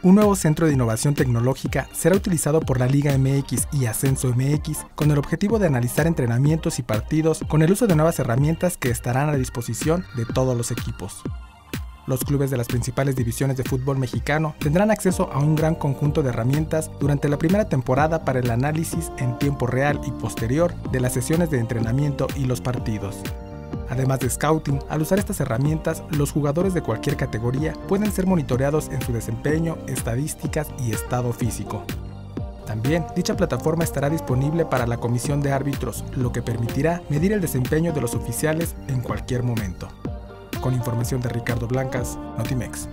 Un nuevo centro de innovación tecnológica será utilizado por la Liga MX y Ascenso MX con el objetivo de analizar entrenamientos y partidos con el uso de nuevas herramientas que estarán a disposición de todos los equipos. Los clubes de las principales divisiones de fútbol mexicano tendrán acceso a un gran conjunto de herramientas durante la primera temporada para el análisis en tiempo real y posterior de las sesiones de entrenamiento y los partidos. Además de scouting, al usar estas herramientas, los jugadores de cualquier categoría pueden ser monitoreados en su desempeño, estadísticas y estado físico. También, dicha plataforma estará disponible para la comisión de árbitros, lo que permitirá medir el desempeño de los oficiales en cualquier momento. Con información de Ricardo Blancas, Notimex.